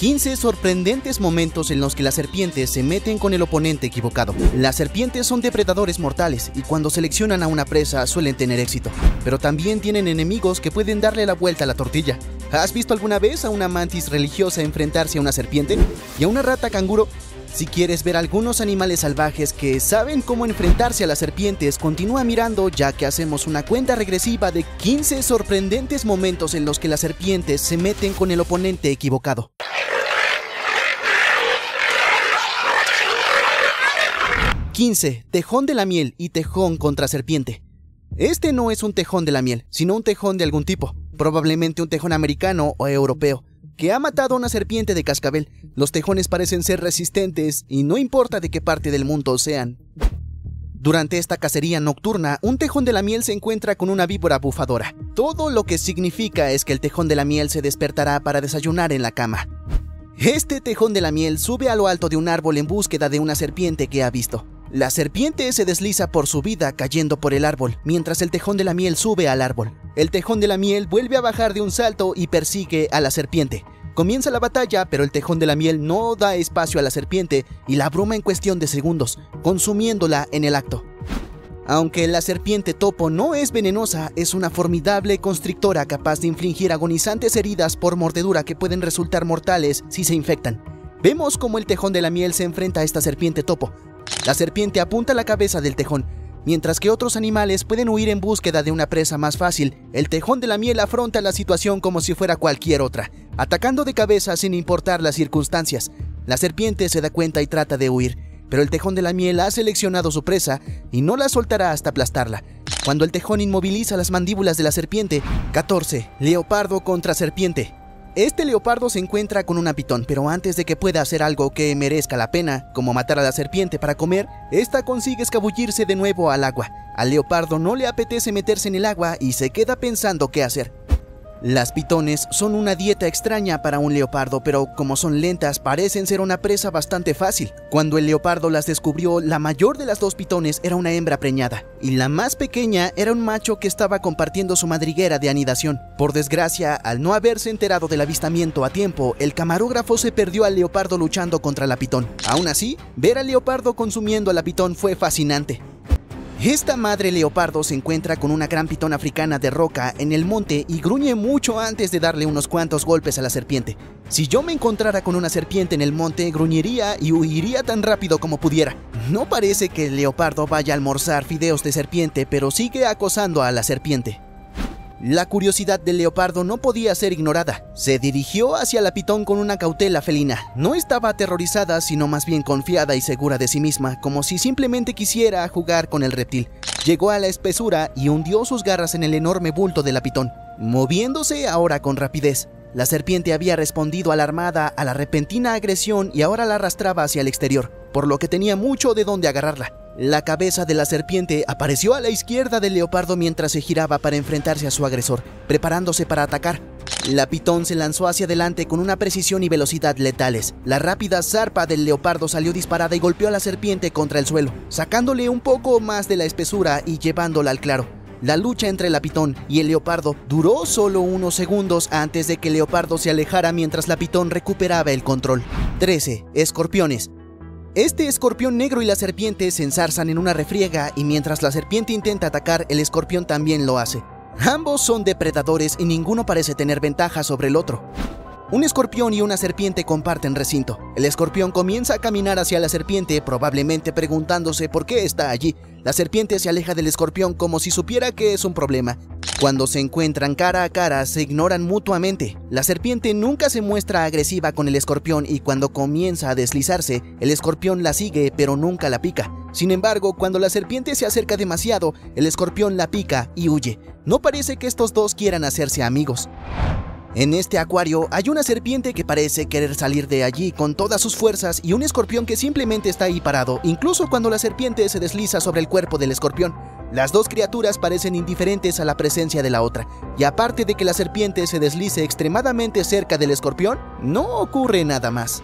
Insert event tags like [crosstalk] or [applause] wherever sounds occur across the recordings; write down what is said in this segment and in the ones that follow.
15 sorprendentes momentos en los que las serpientes se meten con el oponente equivocado. Las serpientes son depredadores mortales y cuando seleccionan a una presa suelen tener éxito, pero también tienen enemigos que pueden darle la vuelta a la tortilla. ¿Has visto alguna vez a una mantis religiosa enfrentarse a una serpiente? ¿Y a una rata canguro? Si quieres ver algunos animales salvajes que saben cómo enfrentarse a las serpientes, continúa mirando ya que hacemos una cuenta regresiva de 15 sorprendentes momentos en los que las serpientes se meten con el oponente equivocado. 15. Tejón de la miel y tejón contra serpiente. Este no es un tejón de la miel, sino un tejón de algún tipo, probablemente un tejón americano o europeo, que ha matado a una serpiente de cascabel. Los tejones parecen ser resistentes y no importa de qué parte del mundo sean. Durante esta cacería nocturna, un tejón de la miel se encuentra con una víbora bufadora. Todo lo que significa es que el tejón de la miel se despertará para desayunar en la cama. Este tejón de la miel sube a lo alto de un árbol en búsqueda de una serpiente que ha visto. La serpiente se desliza por su vida cayendo por el árbol, mientras el tejón de la miel sube al árbol. El tejón de la miel vuelve a bajar de un salto y persigue a la serpiente. Comienza la batalla, pero el tejón de la miel no da espacio a la serpiente y la abruma en cuestión de segundos, consumiéndola en el acto. Aunque la serpiente topo no es venenosa, es una formidable constrictora capaz de infligir agonizantes heridas por mordedura que pueden resultar mortales si se infectan. Vemos cómo el tejón de la miel se enfrenta a esta serpiente topo, la serpiente apunta la cabeza del tejón. Mientras que otros animales pueden huir en búsqueda de una presa más fácil, el tejón de la miel afronta la situación como si fuera cualquier otra, atacando de cabeza sin importar las circunstancias. La serpiente se da cuenta y trata de huir, pero el tejón de la miel ha seleccionado su presa y no la soltará hasta aplastarla. Cuando el tejón inmoviliza las mandíbulas de la serpiente, 14. Leopardo contra serpiente. Este leopardo se encuentra con una pitón, pero antes de que pueda hacer algo que merezca la pena, como matar a la serpiente para comer, esta consigue escabullirse de nuevo al agua. Al leopardo no le apetece meterse en el agua y se queda pensando qué hacer. Las pitones son una dieta extraña para un leopardo, pero como son lentas parecen ser una presa bastante fácil. Cuando el leopardo las descubrió, la mayor de las dos pitones era una hembra preñada, y la más pequeña era un macho que estaba compartiendo su madriguera de anidación. Por desgracia, al no haberse enterado del avistamiento a tiempo, el camarógrafo se perdió al leopardo luchando contra la pitón. Aún así, ver al leopardo consumiendo a la pitón fue fascinante. Esta madre leopardo se encuentra con una gran pitón africana de roca en el monte y gruñe mucho antes de darle unos cuantos golpes a la serpiente. Si yo me encontrara con una serpiente en el monte, gruñiría y huiría tan rápido como pudiera. No parece que el leopardo vaya a almorzar fideos de serpiente, pero sigue acosando a la serpiente. La curiosidad del leopardo no podía ser ignorada. Se dirigió hacia la pitón con una cautela felina. No estaba aterrorizada, sino más bien confiada y segura de sí misma, como si simplemente quisiera jugar con el reptil. Llegó a la espesura y hundió sus garras en el enorme bulto de la pitón, moviéndose ahora con rapidez. La serpiente había respondido alarmada a la repentina agresión y ahora la arrastraba hacia el exterior, por lo que tenía mucho de dónde agarrarla. La cabeza de la serpiente apareció a la izquierda del leopardo mientras se giraba para enfrentarse a su agresor, preparándose para atacar. La pitón se lanzó hacia adelante con una precisión y velocidad letales. La rápida zarpa del leopardo salió disparada y golpeó a la serpiente contra el suelo, sacándole un poco más de la espesura y llevándola al claro. La lucha entre la pitón y el leopardo duró solo unos segundos antes de que el leopardo se alejara mientras la pitón recuperaba el control. 13. Escorpiones. Este escorpión negro y la serpiente se ensarzan en una refriega y mientras la serpiente intenta atacar, el escorpión también lo hace. Ambos son depredadores y ninguno parece tener ventaja sobre el otro. Un escorpión y una serpiente comparten recinto. El escorpión comienza a caminar hacia la serpiente, probablemente preguntándose por qué está allí. La serpiente se aleja del escorpión como si supiera que es un problema. Cuando se encuentran cara a cara, se ignoran mutuamente. La serpiente nunca se muestra agresiva con el escorpión y cuando comienza a deslizarse, el escorpión la sigue pero nunca la pica. Sin embargo, cuando la serpiente se acerca demasiado, el escorpión la pica y huye. No parece que estos dos quieran hacerse amigos. En este acuario hay una serpiente que parece querer salir de allí con todas sus fuerzas y un escorpión que simplemente está ahí parado, incluso cuando la serpiente se desliza sobre el cuerpo del escorpión. Las dos criaturas parecen indiferentes a la presencia de la otra, y aparte de que la serpiente se deslice extremadamente cerca del escorpión, no ocurre nada más.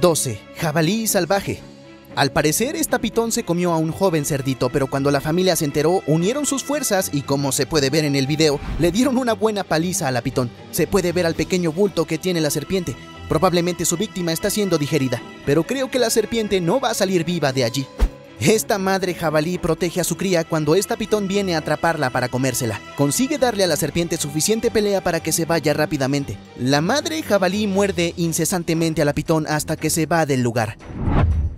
12. Jabalí salvaje. Al parecer, esta pitón se comió a un joven cerdito, pero cuando la familia se enteró, unieron sus fuerzas y, como se puede ver en el video, le dieron una buena paliza a la pitón. Se puede ver al pequeño bulto que tiene la serpiente. Probablemente su víctima está siendo digerida, pero creo que la serpiente no va a salir viva de allí. Esta madre jabalí protege a su cría cuando esta pitón viene a atraparla para comérsela. Consigue darle a la serpiente suficiente pelea para que se vaya rápidamente. La madre jabalí muerde incesantemente a la pitón hasta que se va del lugar.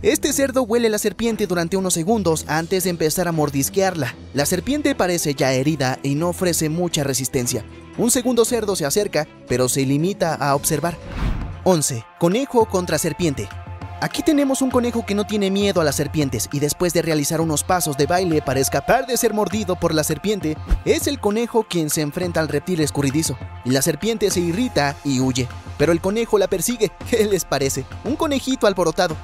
Este cerdo huele la serpiente durante unos segundos antes de empezar a mordisquearla. La serpiente parece ya herida y no ofrece mucha resistencia. Un segundo cerdo se acerca, pero se limita a observar. 11. Conejo contra serpiente. Aquí tenemos un conejo que no tiene miedo a las serpientes y después de realizar unos pasos de baile para escapar de ser mordido por la serpiente, es el conejo quien se enfrenta al reptil escurridizo. La serpiente se irrita y huye, pero el conejo la persigue. [laughs] ¿Qué les parece? Un conejito alborotado.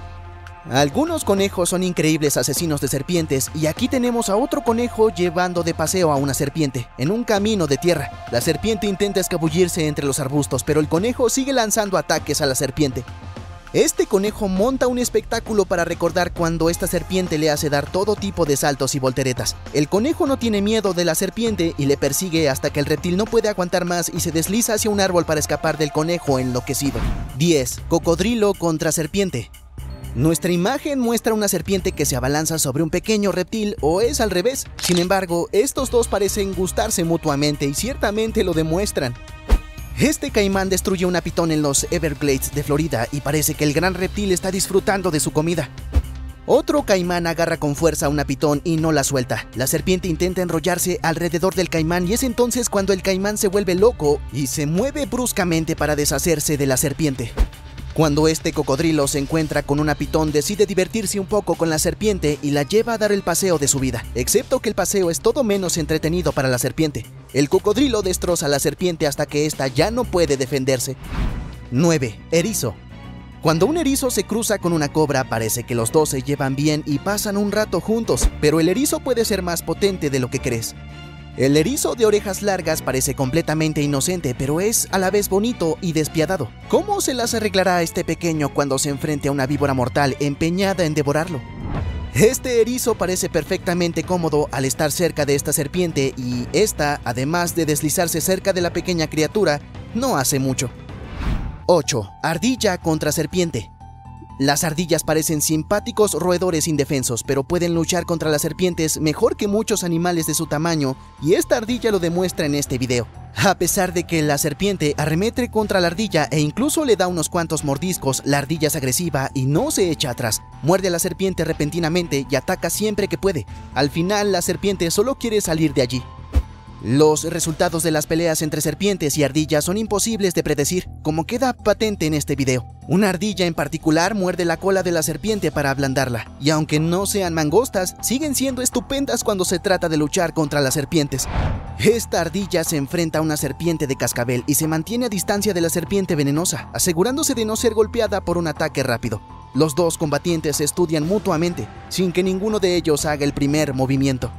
Algunos conejos son increíbles asesinos de serpientes y aquí tenemos a otro conejo llevando de paseo a una serpiente en un camino de tierra. La serpiente intenta escabullirse entre los arbustos, pero el conejo sigue lanzando ataques a la serpiente. Este conejo monta un espectáculo para recordar cuando esta serpiente le hace dar todo tipo de saltos y volteretas. El conejo no tiene miedo de la serpiente y le persigue hasta que el reptil no puede aguantar más y se desliza hacia un árbol para escapar del conejo enloquecido. 10. Cocodrilo contra serpiente. Nuestra imagen muestra una serpiente que se abalanza sobre un pequeño reptil o es al revés. Sin embargo, estos dos parecen gustarse mutuamente y ciertamente lo demuestran. Este caimán destruye una pitón en los Everglades de Florida y parece que el gran reptil está disfrutando de su comida. Otro caimán agarra con fuerza a una pitón y no la suelta. La serpiente intenta enrollarse alrededor del caimán y es entonces cuando el caimán se vuelve loco y se mueve bruscamente para deshacerse de la serpiente. Cuando este cocodrilo se encuentra con una pitón, decide divertirse un poco con la serpiente y la lleva a dar el paseo de su vida, excepto que el paseo es todo menos entretenido para la serpiente. El cocodrilo destroza a la serpiente hasta que ésta ya no puede defenderse. 9. Erizo. Cuando un erizo se cruza con una cobra, parece que los dos se llevan bien y pasan un rato juntos, pero el erizo puede ser más potente de lo que crees. El erizo de orejas largas parece completamente inocente, pero es a la vez bonito y despiadado. ¿Cómo se las arreglará a este pequeño cuando se enfrente a una víbora mortal empeñada en devorarlo? Este erizo parece perfectamente cómodo al estar cerca de esta serpiente y esta, además de deslizarse cerca de la pequeña criatura, no hace mucho. 8. Ardilla contra serpiente. Las ardillas parecen simpáticos roedores indefensos, pero pueden luchar contra las serpientes mejor que muchos animales de su tamaño, y esta ardilla lo demuestra en este video. A pesar de que la serpiente arremete contra la ardilla e incluso le da unos cuantos mordiscos, la ardilla es agresiva y no se echa atrás. Muerde a la serpiente repentinamente y ataca siempre que puede. Al final, la serpiente solo quiere salir de allí. Los resultados de las peleas entre serpientes y ardillas son imposibles de predecir, como queda patente en este video. Una ardilla en particular muerde la cola de la serpiente para ablandarla, y aunque no sean mangostas, siguen siendo estupendas cuando se trata de luchar contra las serpientes. Esta ardilla se enfrenta a una serpiente de cascabel y se mantiene a distancia de la serpiente venenosa, asegurándose de no ser golpeada por un ataque rápido. Los dos combatientes estudian mutuamente, sin que ninguno de ellos haga el primer movimiento.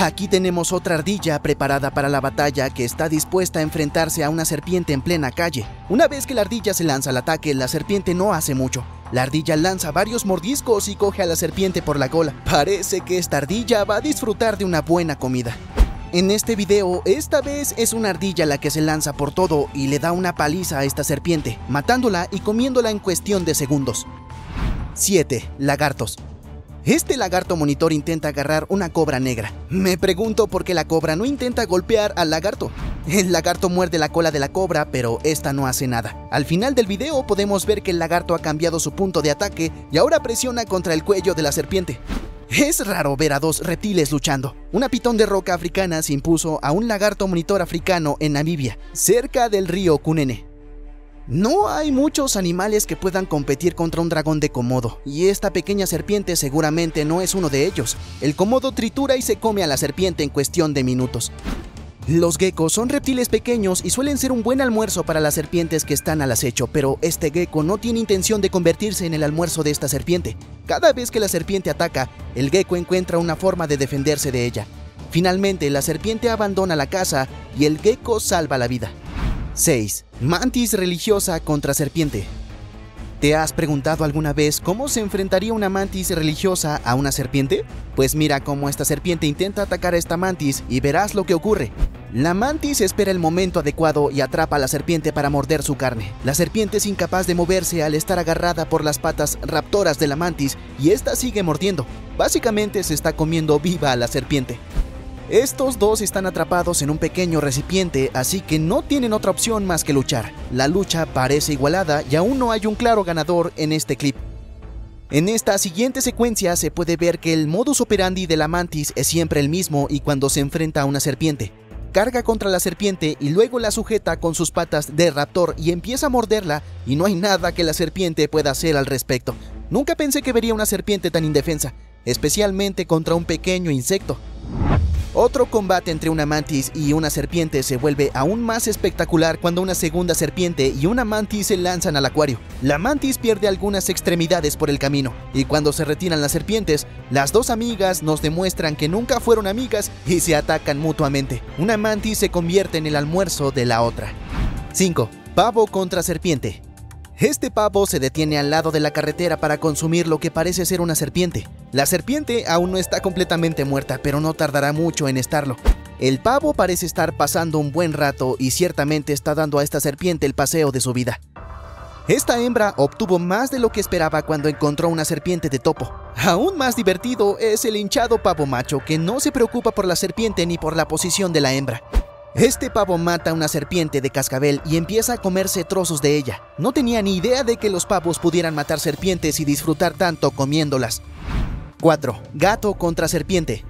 Aquí tenemos otra ardilla preparada para la batalla que está dispuesta a enfrentarse a una serpiente en plena calle. Una vez que la ardilla se lanza al ataque, la serpiente no hace mucho. La ardilla lanza varios mordiscos y coge a la serpiente por la cola. Parece que esta ardilla va a disfrutar de una buena comida. En este video, esta vez es una ardilla la que se lanza por todo y le da una paliza a esta serpiente, matándola y comiéndola en cuestión de segundos. 7. Lagartos. Este lagarto monitor intenta agarrar una cobra negra. Me pregunto por qué la cobra no intenta golpear al lagarto. El lagarto muerde la cola de la cobra, pero esta no hace nada. Al final del video podemos ver que el lagarto ha cambiado su punto de ataque y ahora presiona contra el cuello de la serpiente. Es raro ver a dos reptiles luchando. Una pitón de roca africana se impuso a un lagarto monitor africano en Namibia, cerca del río Kunene. No hay muchos animales que puedan competir contra un dragón de Komodo, y esta pequeña serpiente seguramente no es uno de ellos. El Komodo tritura y se come a la serpiente en cuestión de minutos. Los geckos son reptiles pequeños y suelen ser un buen almuerzo para las serpientes que están al acecho, pero este gecko no tiene intención de convertirse en el almuerzo de esta serpiente. Cada vez que la serpiente ataca, el gecko encuentra una forma de defenderse de ella. Finalmente, la serpiente abandona la casa y el gecko salva la vida. 6. Mantis religiosa contra serpiente. ¿Te has preguntado alguna vez cómo se enfrentaría una mantis religiosa a una serpiente? Pues mira cómo esta serpiente intenta atacar a esta mantis y verás lo que ocurre. La mantis espera el momento adecuado y atrapa a la serpiente para morder su carne. La serpiente es incapaz de moverse al estar agarrada por las patas raptoras de la mantis y esta sigue mordiendo. Básicamente se está comiendo viva a la serpiente. Estos dos están atrapados en un pequeño recipiente, así que no tienen otra opción más que luchar. La lucha parece igualada y aún no hay un claro ganador en este clip. En esta siguiente secuencia se puede ver que el modus operandi de la mantis es siempre el mismo y cuando se enfrenta a una serpiente carga contra la serpiente y luego la sujeta con sus patas de raptor y empieza a morderla y no hay nada que la serpiente pueda hacer al respecto. Nunca pensé que vería una serpiente tan indefensa, especialmente contra un pequeño insecto. Otro combate entre una mantis y una serpiente se vuelve aún más espectacular cuando una segunda serpiente y una mantis se lanzan al acuario. La mantis pierde algunas extremidades por el camino, y cuando se retiran las serpientes, las dos amigas nos demuestran que nunca fueron amigas y se atacan mutuamente. Una mantis se convierte en el almuerzo de la otra. 5. Pavo contra serpiente. Este pavo se detiene al lado de la carretera para consumir lo que parece ser una serpiente. La serpiente aún no está completamente muerta, pero no tardará mucho en estarlo. El pavo parece estar pasando un buen rato y ciertamente está dando a esta serpiente el paseo de su vida. Esta hembra obtuvo más de lo que esperaba cuando encontró una serpiente de topo. Aún más divertido es el hinchado pavo macho que no se preocupa por la serpiente ni por la posición de la hembra. Este pavo mata a una serpiente de cascabel y empieza a comerse trozos de ella. No tenía ni idea de que los pavos pudieran matar serpientes y disfrutar tanto comiéndolas. 4. Gato contra serpiente.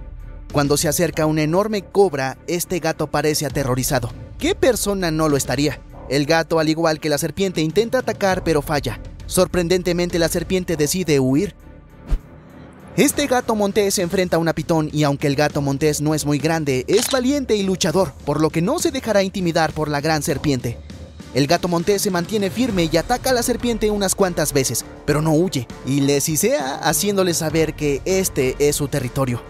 Cuando se acerca una enorme cobra, este gato parece aterrorizado. ¿Qué persona no lo estaría? El gato, al igual que la serpiente, intenta atacar pero falla. Sorprendentemente la serpiente decide huir. Este gato montés se enfrenta a una pitón y aunque el gato montés no es muy grande, es valiente y luchador, por lo que no se dejará intimidar por la gran serpiente. El gato montés se mantiene firme y ataca a la serpiente unas cuantas veces, pero no huye, y le sisea haciéndole saber que este es su territorio.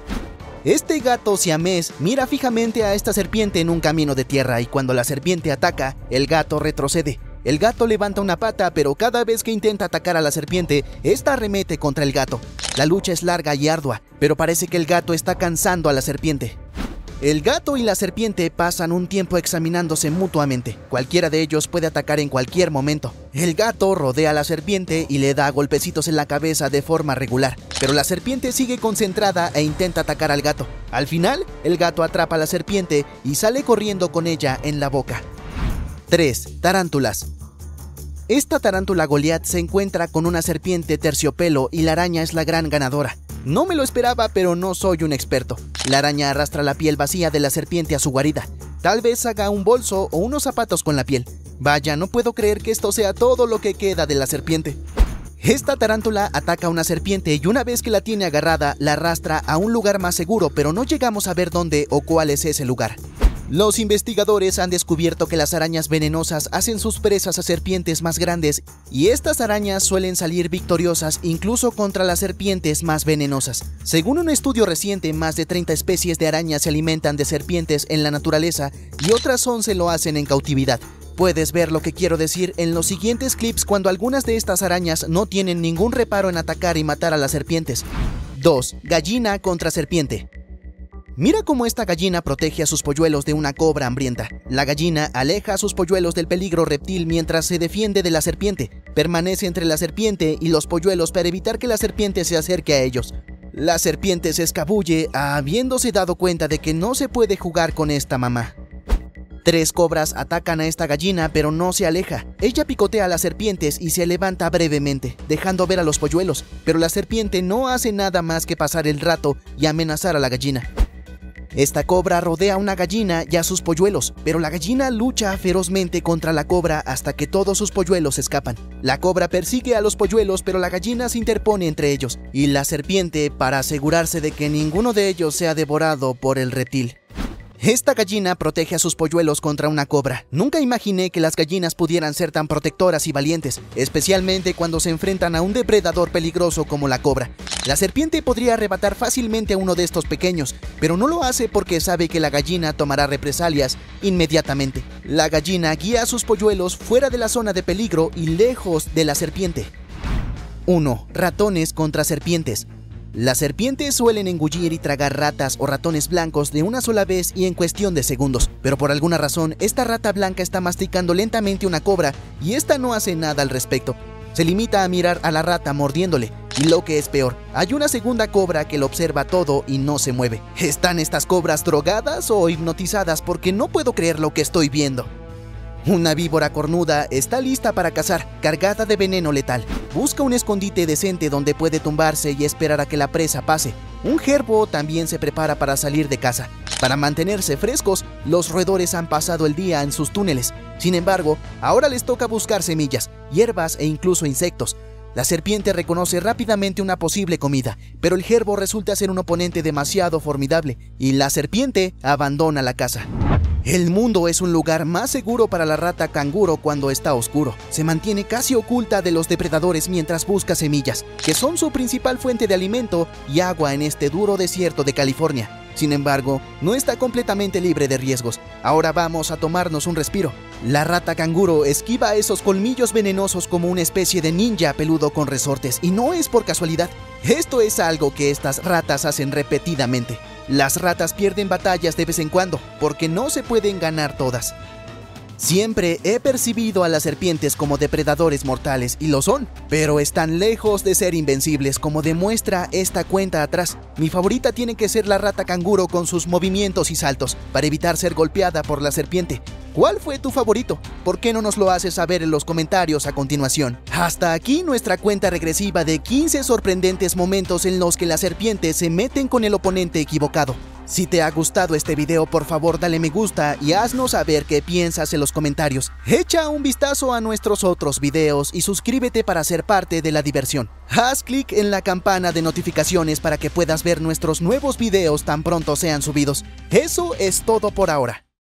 Este gato siamés mira fijamente a esta serpiente en un camino de tierra y cuando la serpiente ataca, el gato retrocede. El gato levanta una pata, pero cada vez que intenta atacar a la serpiente, esta arremete contra el gato. La lucha es larga y ardua, pero parece que el gato está cansando a la serpiente. El gato y la serpiente pasan un tiempo examinándose mutuamente. Cualquiera de ellos puede atacar en cualquier momento. El gato rodea a la serpiente y le da golpecitos en la cabeza de forma regular, pero la serpiente sigue concentrada e intenta atacar al gato. Al final, el gato atrapa a la serpiente y sale corriendo con ella en la boca. 3. Tarántulas. Esta tarántula Goliath se encuentra con una serpiente terciopelo y la araña es la gran ganadora. No me lo esperaba, pero no soy un experto. La araña arrastra la piel vacía de la serpiente a su guarida. Tal vez haga un bolso o unos zapatos con la piel. Vaya, no puedo creer que esto sea todo lo que queda de la serpiente. Esta tarántula ataca a una serpiente y una vez que la tiene agarrada, la arrastra a un lugar más seguro, pero no llegamos a ver dónde o cuál es ese lugar. Los investigadores han descubierto que las arañas venenosas hacen sus presas a serpientes más grandes y estas arañas suelen salir victoriosas incluso contra las serpientes más venenosas. Según un estudio reciente, más de 30 especies de arañas se alimentan de serpientes en la naturaleza y otras 11 lo hacen en cautividad. Puedes ver lo que quiero decir en los siguientes clips cuando algunas de estas arañas no tienen ningún reparo en atacar y matar a las serpientes. 2. Gallina contra serpiente. Mira cómo esta gallina protege a sus polluelos de una cobra hambrienta. La gallina aleja a sus polluelos del peligro reptil mientras se defiende de la serpiente. Permanece entre la serpiente y los polluelos para evitar que la serpiente se acerque a ellos. La serpiente se escabulle habiéndose dado cuenta de que no se puede jugar con esta mamá. Tres cobras atacan a esta gallina, pero no se aleja. Ella picotea a las serpientes y se levanta brevemente, dejando ver a los polluelos, pero la serpiente no hace nada más que pasar el rato y amenazar a la gallina. Esta cobra rodea a una gallina y a sus polluelos, pero la gallina lucha ferozmente contra la cobra hasta que todos sus polluelos escapan. La cobra persigue a los polluelos, pero la gallina se interpone entre ellos, y la serpiente para asegurarse de que ninguno de ellos sea devorado por el reptil. Esta gallina protege a sus polluelos contra una cobra. Nunca imaginé que las gallinas pudieran ser tan protectoras y valientes, especialmente cuando se enfrentan a un depredador peligroso como la cobra. La serpiente podría arrebatar fácilmente a uno de estos pequeños, pero no lo hace porque sabe que la gallina tomará represalias inmediatamente. La gallina guía a sus polluelos fuera de la zona de peligro y lejos de la serpiente. 1. Ratones contra serpientes. Las serpientes suelen engullir y tragar ratas o ratones blancos de una sola vez y en cuestión de segundos, pero por alguna razón esta rata blanca está masticando lentamente una cobra y esta no hace nada al respecto. Se limita a mirar a la rata mordiéndole, y lo que es peor, hay una segunda cobra que lo observa todo y no se mueve. ¿Están estas cobras drogadas o hipnotizadas porque no puedo creer lo que estoy viendo? Una víbora cornuda está lista para cazar, cargada de veneno letal. Busca un escondite decente donde puede tumbarse y esperar a que la presa pase. Un gerbo también se prepara para salir de casa. Para mantenerse frescos, los roedores han pasado el día en sus túneles. Sin embargo, ahora les toca buscar semillas, hierbas e incluso insectos. La serpiente reconoce rápidamente una posible comida, pero el gerbo resulta ser un oponente demasiado formidable y la serpiente abandona la casa. El mundo es un lugar más seguro para la rata canguro cuando está oscuro. Se mantiene casi oculta de los depredadores mientras busca semillas, que son su principal fuente de alimento y agua en este duro desierto de California. Sin embargo, no está completamente libre de riesgos. Ahora vamos a tomarnos un respiro. La rata canguro esquiva esos colmillos venenosos como una especie de ninja peludo con resortes, y no es por casualidad. Esto es algo que estas ratas hacen repetidamente. Las ratas pierden batallas de vez en cuando, porque no se pueden ganar todas. Siempre he percibido a las serpientes como depredadores mortales, y lo son, pero están lejos de ser invencibles, como demuestra esta cuenta atrás. Mi favorita tiene que ser la rata canguro con sus movimientos y saltos, para evitar ser golpeada por la serpiente. ¿Cuál fue tu favorito? ¿Por qué no nos lo haces saber en los comentarios a continuación? Hasta aquí nuestra cuenta regresiva de 15 sorprendentes momentos en los que las serpientes se meten con el oponente equivocado. Si te ha gustado este video, por favor dale me gusta y haznos saber qué piensas en los comentarios. Echa un vistazo a nuestros otros videos y suscríbete para ser parte de la diversión. Haz clic en la campana de notificaciones para que puedas ver nuestros nuevos videos tan pronto sean subidos. Eso es todo por ahora.